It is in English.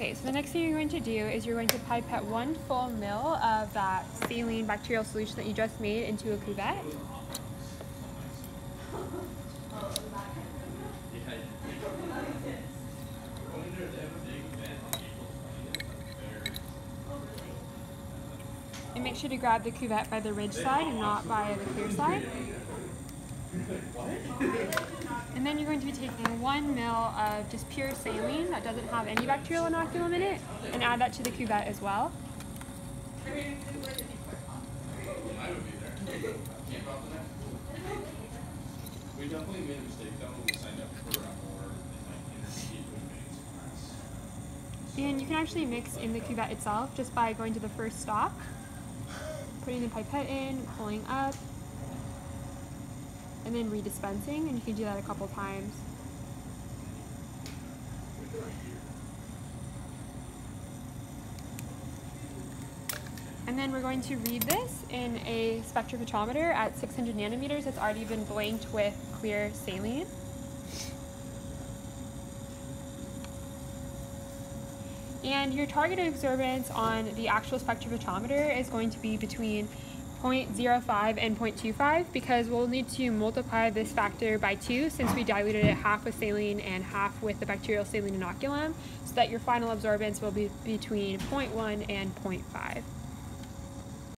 Okay, so the next thing you're going to do is you're going to pipette one full mil of that saline bacterial solution that you just made into a cuvette. And make sure to grab the cuvette by the ridge side and not by the clear side. And then you're going to be taking one mil of just pure saline that doesn't have any bacterial inoculum in it and add that to the cuvette as well. We definitely made a mistake though when we signed up for a more like intermediate maintenance class. And you can actually mix in the cuvette itself just by going to the first stop, putting the pipette in, pulling up, and then redispensing, and you can do that a couple times. And then we're going to read this in a spectrophotometer at 600 nanometers. It's already been blanked with clear saline. And your target absorbance on the actual spectrophotometer is going to be between 0.05 and 0.25 because we'll need to multiply this factor by 2 since we diluted it half with saline and half with the bacterial saline inoculum so that your final absorbance will be between 0.1 and 0.5.